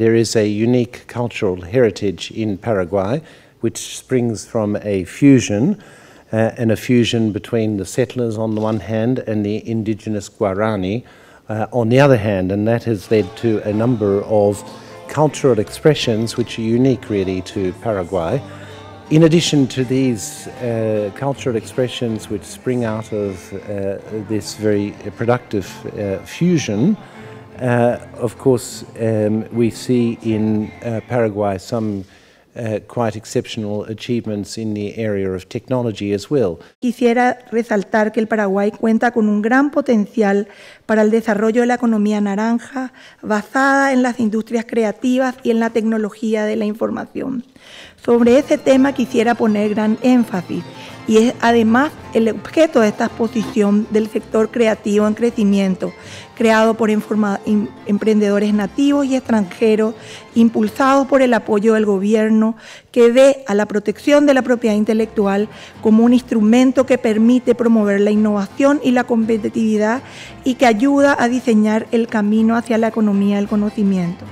There is a unique cultural heritage in Paraguay which springs from a fusion uh, and a fusion between the settlers on the one hand and the indigenous Guarani uh, on the other hand, and that has led to a number of cultural expressions which are unique really to Paraguay. In addition to these uh, cultural expressions which spring out of uh, this very productive uh, fusion, uh, of course, um, we see in uh, Paraguay some uh, quite exceptional achievements in the area of technology as well. Quisiera resaltar que el Paraguay cuenta con un gran potencial para el desarrollo de la economía naranja basada en las industrias creativas y en la tecnología de la información. Sobre ese tema quisiera poner gran énfasis y es además el objeto de esta exposición del sector creativo en crecimiento, creado por emprendedores nativos y extranjeros, impulsados por el apoyo del gobierno, que ve a la protección de la propiedad intelectual como un instrumento que permite promover la innovación y la competitividad y que ayuda a diseñar el camino hacia la economía del conocimiento.